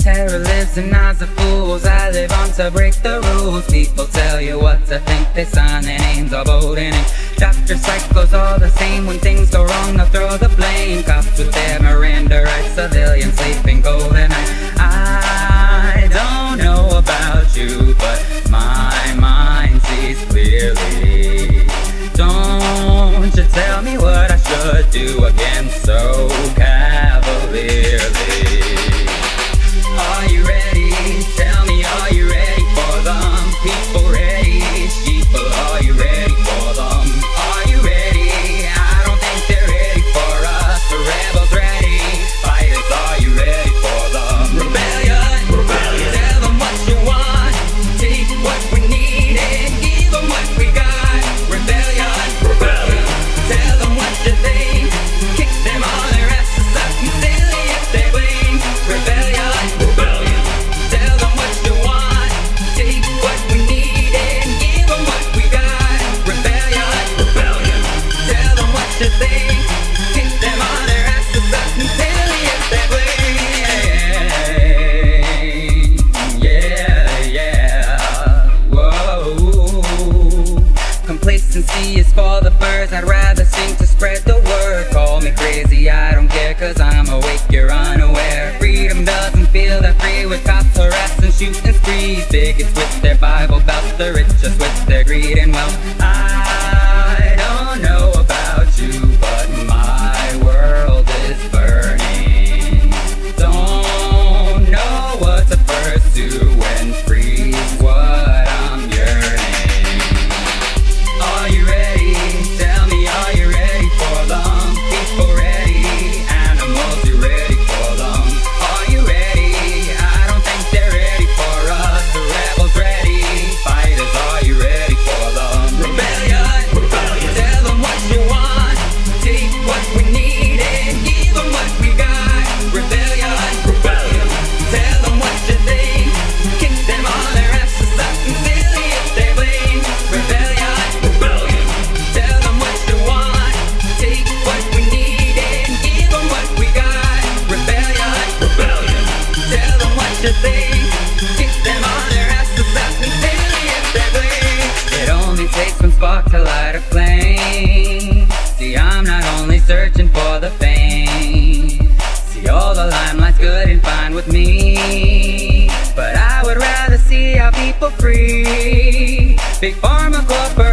Terror lives in eyes of fools. I live on to break the rules. People tell you what to think. They sign their names all bold in ink. Doctor cycles all the same. When things go wrong, they'll throw the blame. Cops with their Miranda rights. Civilians sleeping golden night. complacency is for the birds. I'd rather sing to spread the word. Call me crazy, I don't care Cause I'm awake, you're unaware. Freedom doesn't feel that free With cops harassing, shooting sprees Bigots with their Bible belts The rich just with their greed and wealth. it only takes one spark to light a flame See, I'm not only searching for the fame See, all the limelight's good and fine with me But I would rather see our people free Big pharma corporations